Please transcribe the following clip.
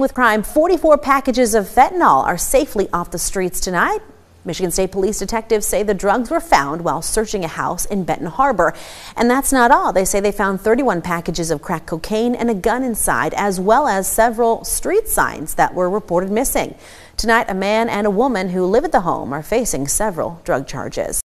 With crime, 44 packages of fentanyl are safely off the streets tonight. Michigan State Police detectives say the drugs were found while searching a house in Benton Harbor. And that's not all. They say they found 31 packages of crack cocaine and a gun inside, as well as several street signs that were reported missing. Tonight, a man and a woman who live at the home are facing several drug charges.